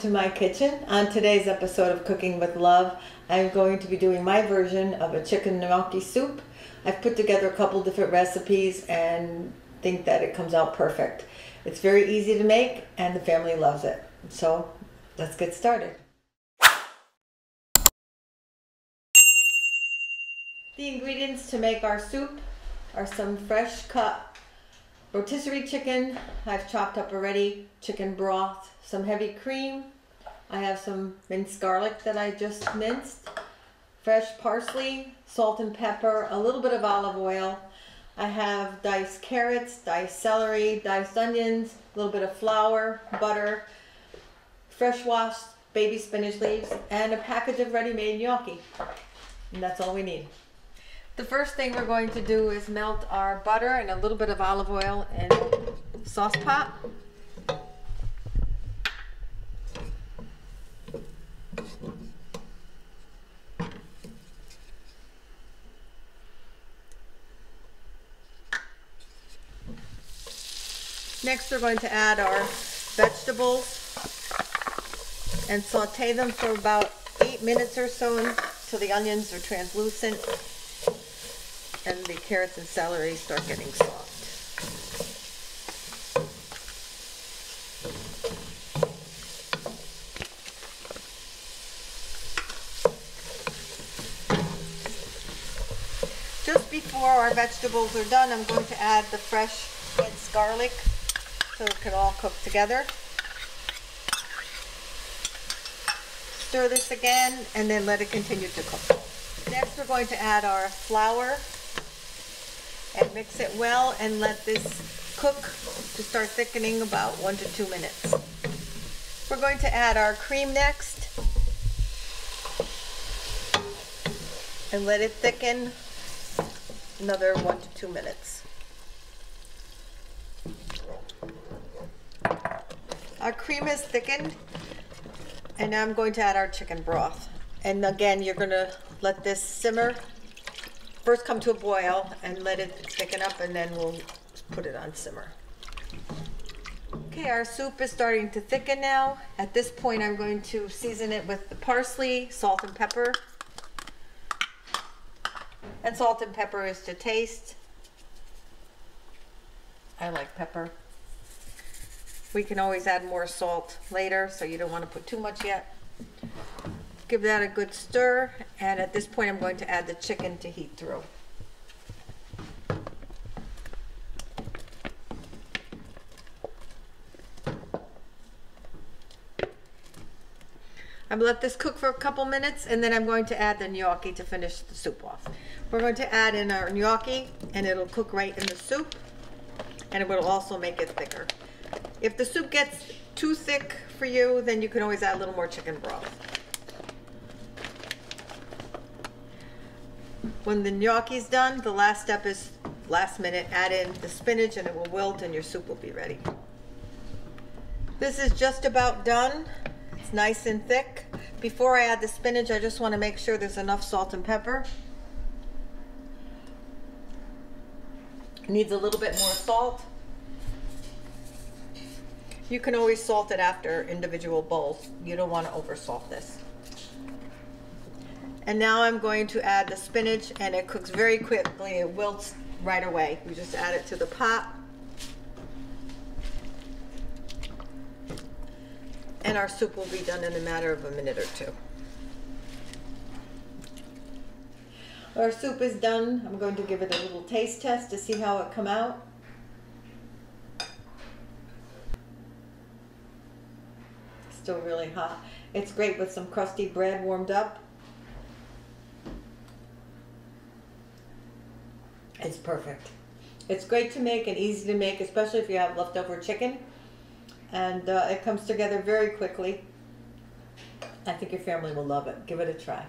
to my kitchen. On today's episode of Cooking with Love, I'm going to be doing my version of a chicken gnocchi soup. I've put together a couple different recipes and think that it comes out perfect. It's very easy to make and the family loves it. So let's get started. The ingredients to make our soup are some fresh cut rotisserie chicken I've chopped up already, chicken broth, some heavy cream. I have some minced garlic that I just minced, fresh parsley, salt and pepper, a little bit of olive oil. I have diced carrots, diced celery, diced onions, a little bit of flour, butter, fresh washed baby spinach leaves, and a package of ready-made gnocchi. And that's all we need. The first thing we're going to do is melt our butter and a little bit of olive oil in a sauce pot. Next we're going to add our vegetables and saute them for about eight minutes or so until the onions are translucent and the carrots and celery start getting soft. Just before our vegetables are done, I'm going to add the fresh minced garlic so it can all cook together. Stir this again and then let it continue to cook. Next we're going to add our flour and mix it well and let this cook to start thickening about one to two minutes. We're going to add our cream next and let it thicken another one to two minutes. Our cream has thickened and now I'm going to add our chicken broth. And again, you're going to let this simmer first come to a boil and let it thicken up and then we'll put it on simmer. Okay, our soup is starting to thicken now. At this point, I'm going to season it with the parsley, salt and pepper. And salt and pepper is to taste. I like pepper. We can always add more salt later, so you don't want to put too much yet. Give that a good stir, and at this point I'm going to add the chicken to heat through. I'm gonna let this cook for a couple minutes and then I'm going to add the gnocchi to finish the soup off. We're going to add in our gnocchi and it'll cook right in the soup and it will also make it thicker. If the soup gets too thick for you, then you can always add a little more chicken broth. When the gnocchi's done, the last step is last minute, add in the spinach and it will wilt and your soup will be ready. This is just about done. It's nice and thick. Before I add the spinach, I just want to make sure there's enough salt and pepper. It needs a little bit more salt. You can always salt it after individual bowls. You don't want to over salt this. And now I'm going to add the spinach and it cooks very quickly. It wilts right away. You just add it to the pot. And our soup will be done in a matter of a minute or two. Our soup is done. I'm going to give it a little taste test to see how it come out. Still really hot. It's great with some crusty bread warmed up. It's perfect. It's great to make and easy to make, especially if you have leftover chicken. And uh, it comes together very quickly. I think your family will love it. Give it a try.